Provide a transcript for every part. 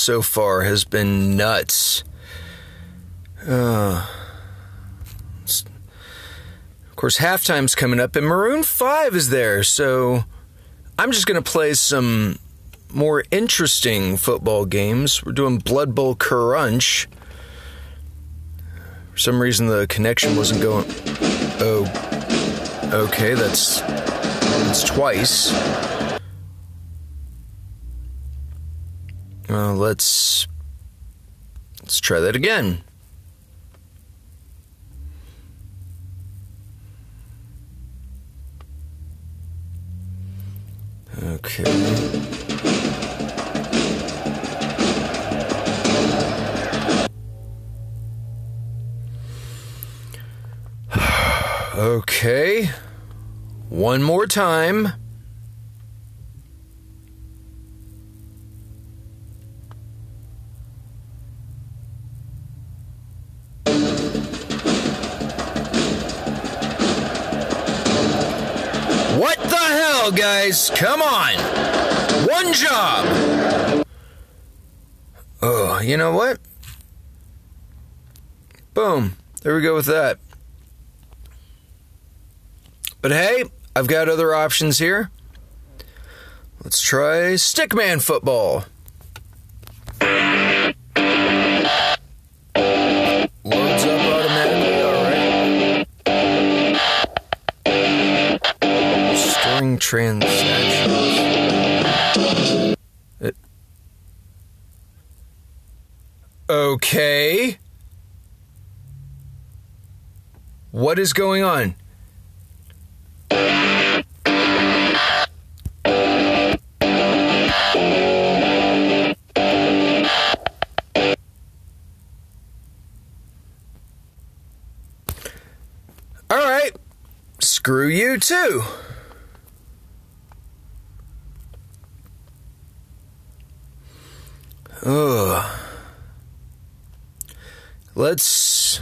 so far has been nuts. Uh, of course, halftime's coming up, and Maroon 5 is there, so I'm just going to play some more interesting football games. We're doing Blood Bowl Crunch. For some reason, the connection wasn't going. Oh, okay, that's that's twice. Uh, let's let's try that again. Okay. Okay. One more time. Guys? Come on. One job. Oh, you know what? Boom. There we go with that. But hey, I've got other options here. Let's try Stickman football. Storing transactions. It- uh, Okay. What is going on? All right. Screw you too. Ugh. Let's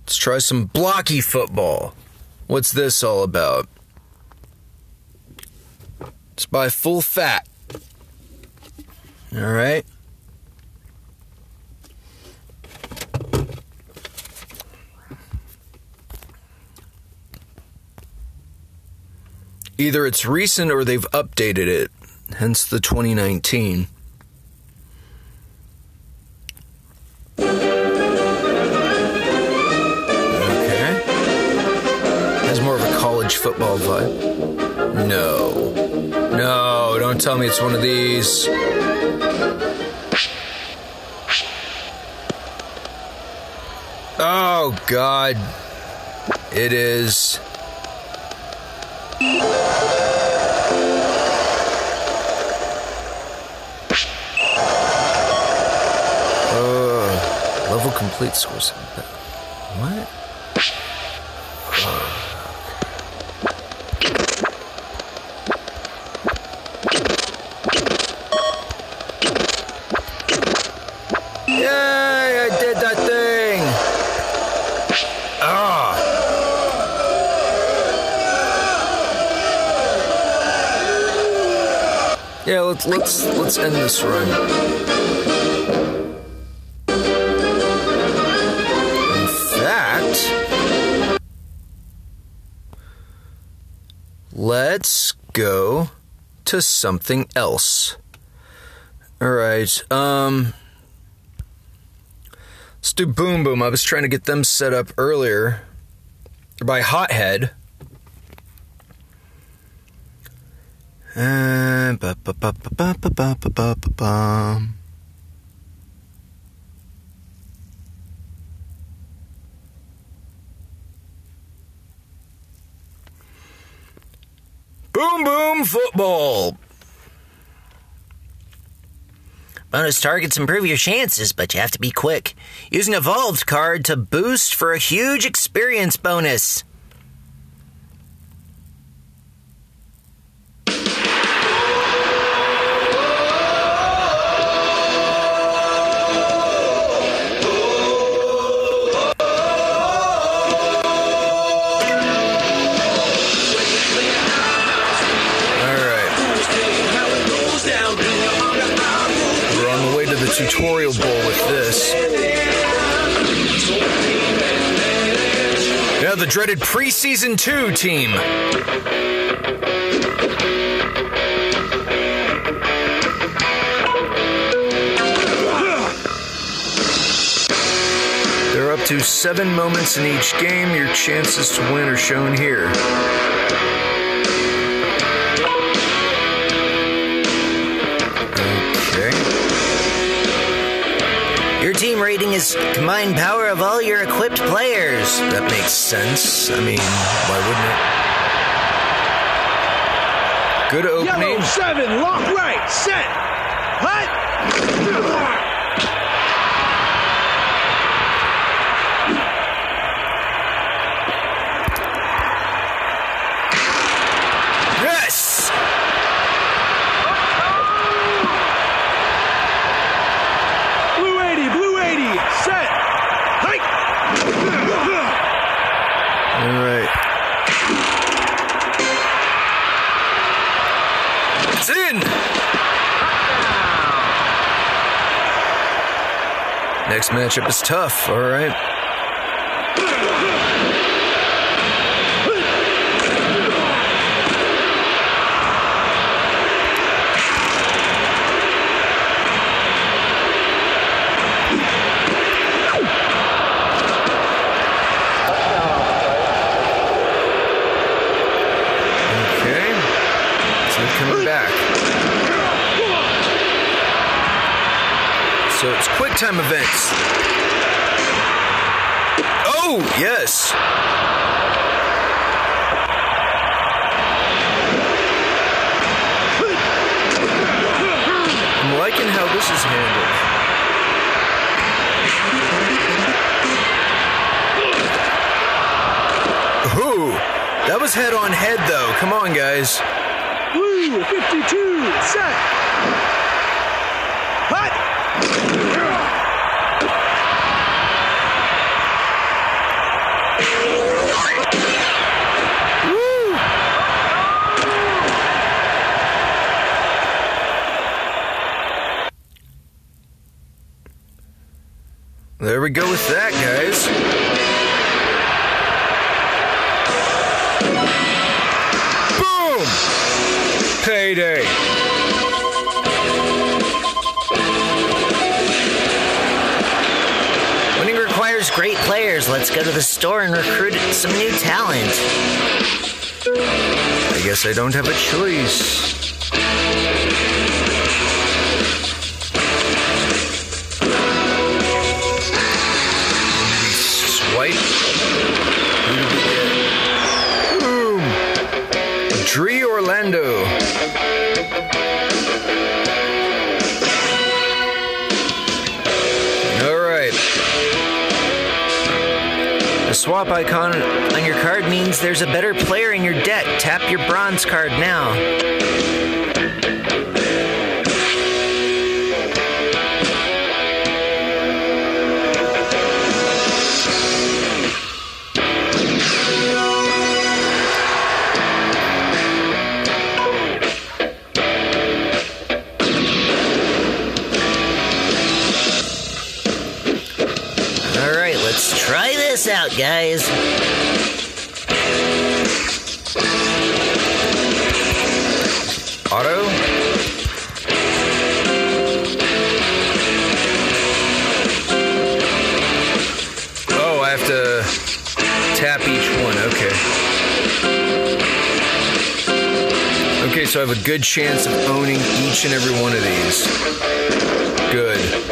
let's try some blocky football. What's this all about? It's by Full Fat. All right. Either it's recent or they've updated it, hence the 2019. Football vibe. No. No, don't tell me it's one of these. Oh, God. It is. Uh, level complete scores. What? Yeah, let's let's let's end this run. In fact, let's go to something else. All right. Um Let's do Boom Boom. I was trying to get them set up earlier. By Hothead. Ba ba ba ba ba ba ba ba ba ba. Boom Boom Football. Bonus targets improve your chances, but you have to be quick. Use an evolved card to boost for a huge experience bonus. Tutorial bowl with this. Now the dreaded preseason two team. There are up to seven moments in each game. Your chances to win are shown here. Is combined power of all your equipped players. That makes sense. I mean, why wouldn't it? Good opening. Yellow seven, lock right, set, hut. Yes! Blue 80, blue 80, set, hike. All right. It's in! Next matchup is tough, all right. Okay. Coming back. So it's quick time events. Oh, yes. I'm liking how this is handled. Ooh, that was head on head though. Come on, guys. Blue 52, set, hut. There we go with that, guys. Boom! Payday. Players. Let's go to the store and recruit some new talent. I guess I don't have a choice. Swipe. Boom! Dree Orlando. Swap icon on your card means there's a better player in your deck. Tap your bronze card now. Guys. Auto. Oh, I have to tap each one. Okay. Okay, so I have a good chance of owning each and every one of these. Good.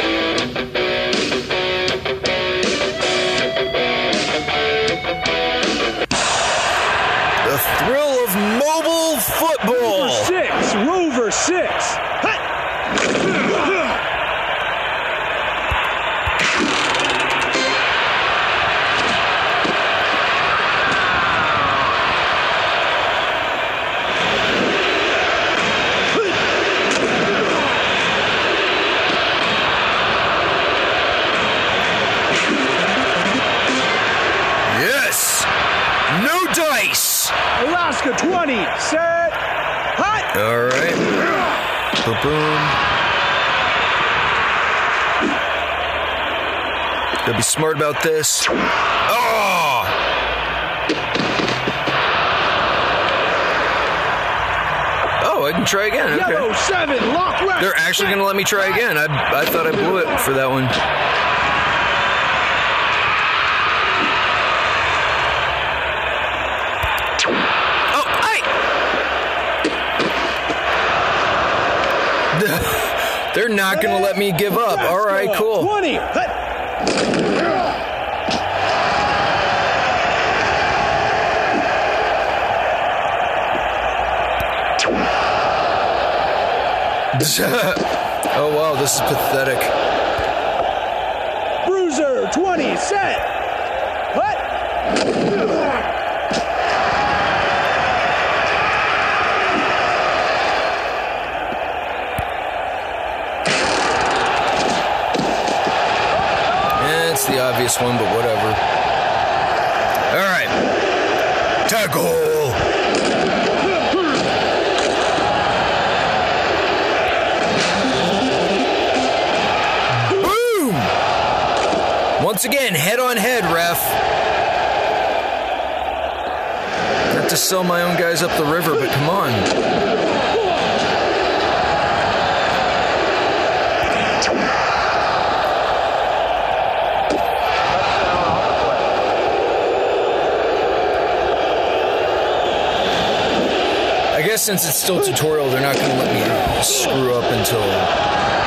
Boom. They'll be smart about this. Oh! Oh, I can try again. Okay. Yellow seven, lock left. They're actually going to let me try again. I, I thought I blew it for that one. They're not going to let me give up. All right, cool. 20. Oh, wow, this is pathetic. Bruiser 20. Set. Hut. Eh, it's the obvious one, but whatever. All right. Tackle. Boom! Once again, head on head, ref. Got to sell my own guys up the river, but come on. Since it's still tutorial, they're not going to let me screw up until.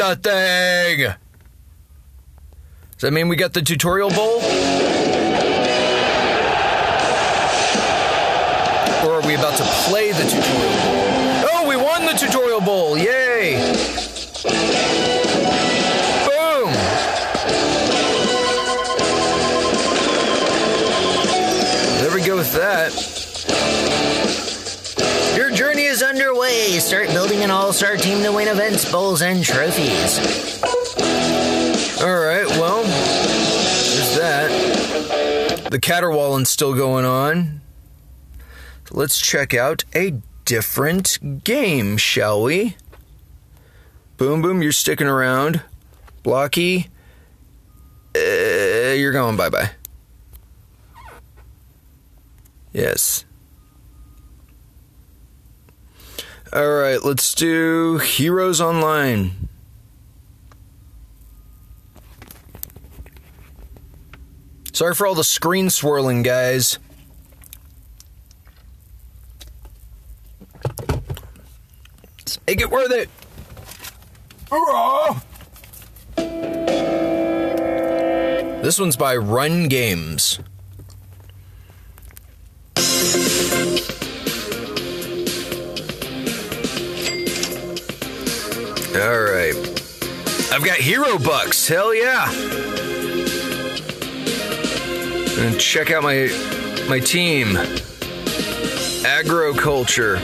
The thing! Does that mean we got the tutorial bowl? Or are we about to play the tutorial bowl? Oh, we won the tutorial bowl! Yay! Underway. Start building an all star team to win events, bowls, and trophies. All right, well, there's that. The caterwaulin's still going on. Let's check out a different game, shall we? Boom, boom, you're sticking around. Blocky, uh, you're going bye bye. Yes. All right, let's do Heroes Online. Sorry for all the screen swirling, guys. Let's make it worth it. Hurrah! This one's by Run Games. All right. I've got hero bucks. Hell yeah. And check out my my team. AggroCulture.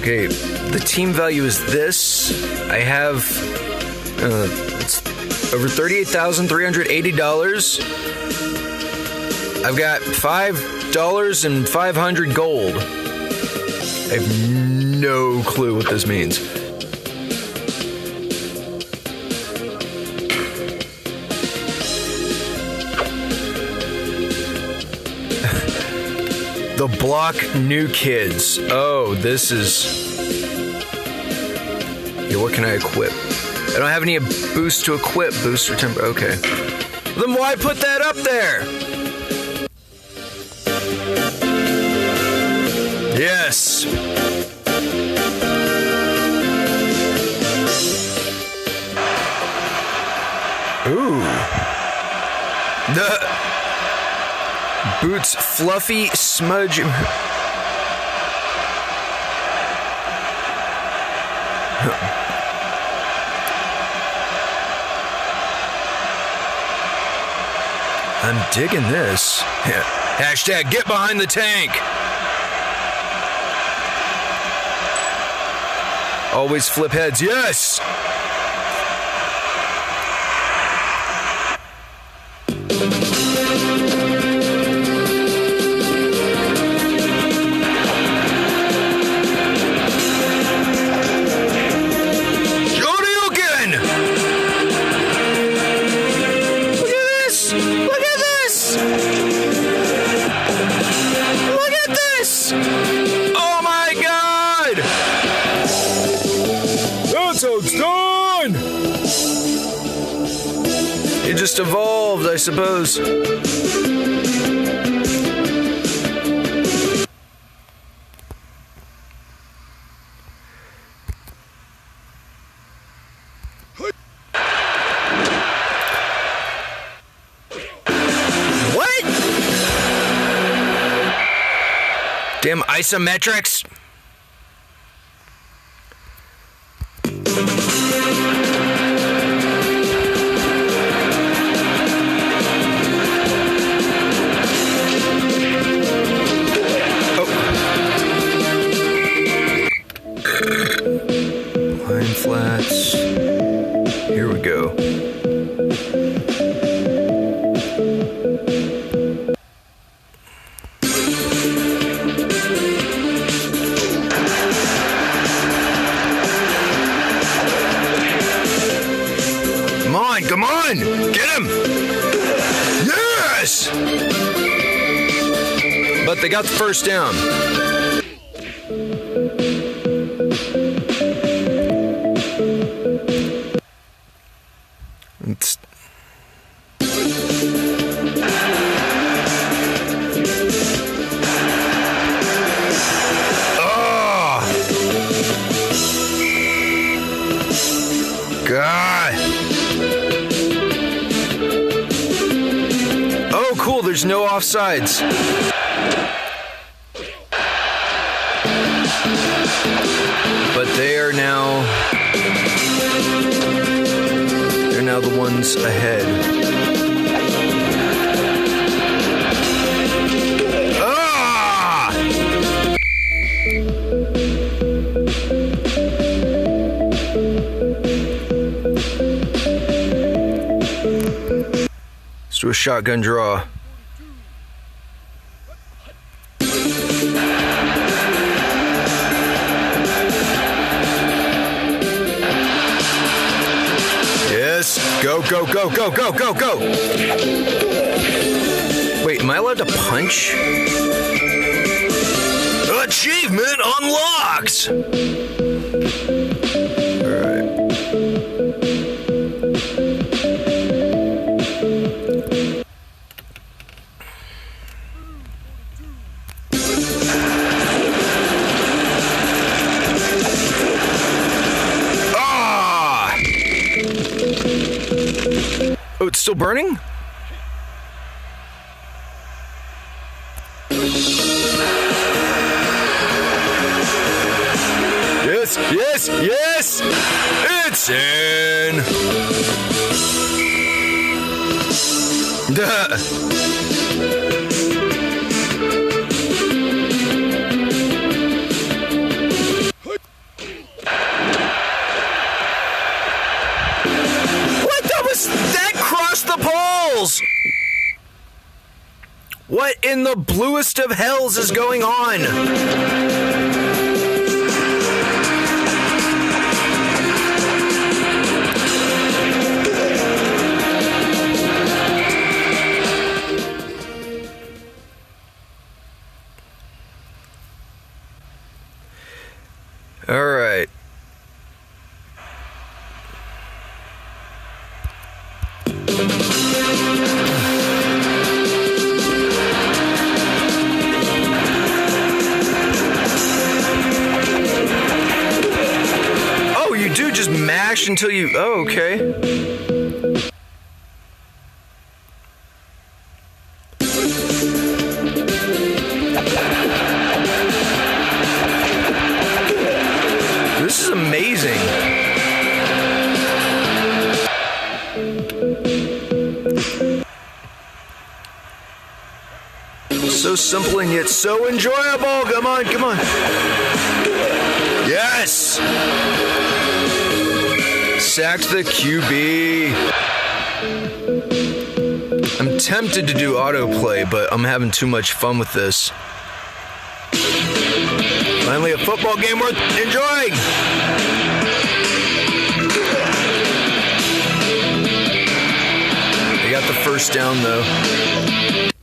Okay, the team value is this. I have uh, it's over thirty-eight thousand three hundred eighty dollars. I've got five dollars and five hundred gold. I have no clue what this means. The block new kids. Oh, this is. Yeah, what can I equip? I don't have any boost to equip. Boost or temper. Okay. Then why put that up there? Yes. Ooh. The boots fluffy smudge. I'm digging this. Yeah. Hashtag get behind the tank. Always flip heads, yes! Just evolved, I suppose. What? Damn isometrics! The first down. It's-! Ah. God! Oh, cool, there's no offsides. They are now. They're now the ones ahead. Ah! Let's do a shotgun draw. Go, go, go, go, go, go, go. Wait, am I allowed to punch? Achievement unlocked! Still burning? Yes, yes, yes! It's in! Duh. The bluest of hells is going on? All right. Until you. Oh, okay. This is amazing. So simple and yet so enjoyable. Come on, come on. Sacked the QB. I'm tempted to do autoplay, but I'm having too much fun with this. Finally, a football game worth enjoying. They got the first down, though.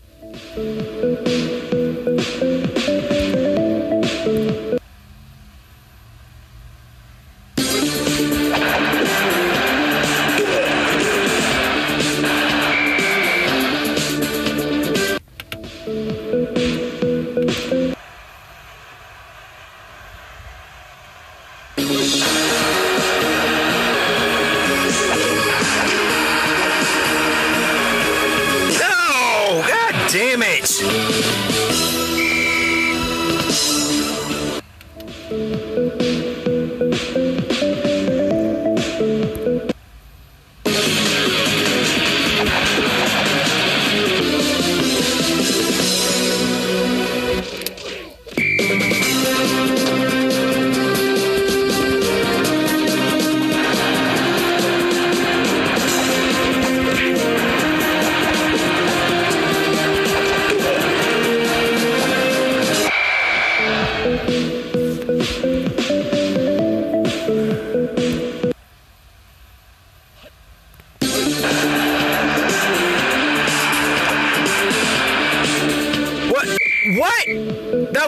Damn it!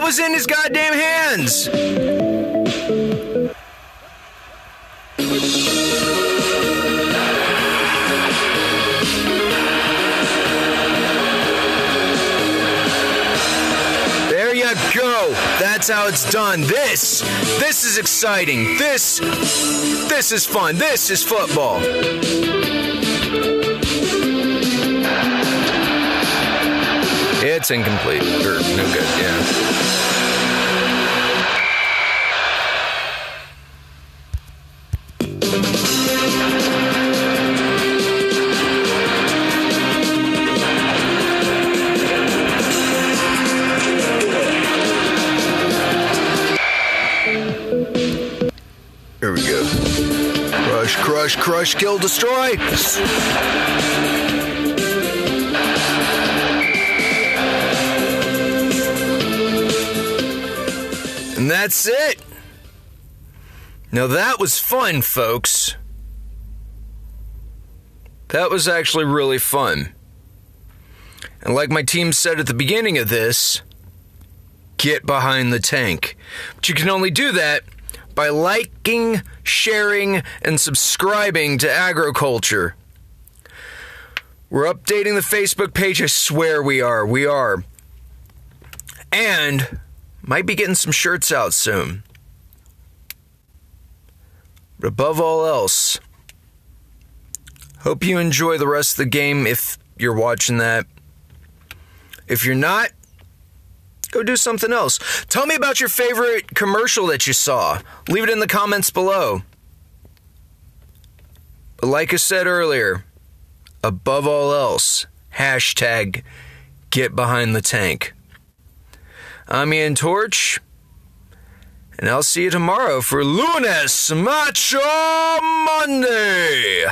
Was in his goddamn hands! There you go. That's how it's done. This, this is exciting. This, this is fun. This is football. It's incomplete. Or no good, yeah. Here we go. Crush, crush, crush, kill, destroy. That's it. Now that was fun, folks. That was actually really fun. And like my team said at the beginning of this, get behind the tank. But you can only do that by liking, sharing, and subscribing to AggroCulture. We're updating the Facebook page. I swear we are. We are. And might be getting some shirts out soon. But above all else, hope you enjoy the rest of the game if you're watching that. If you're not, go do something else. Tell me about your favorite commercial that you saw. Leave it in the comments below. But like I said earlier, above all else, hashtag get behind the tank. I'm Ian Torch, and I'll see you tomorrow for Lunes Macho Monday.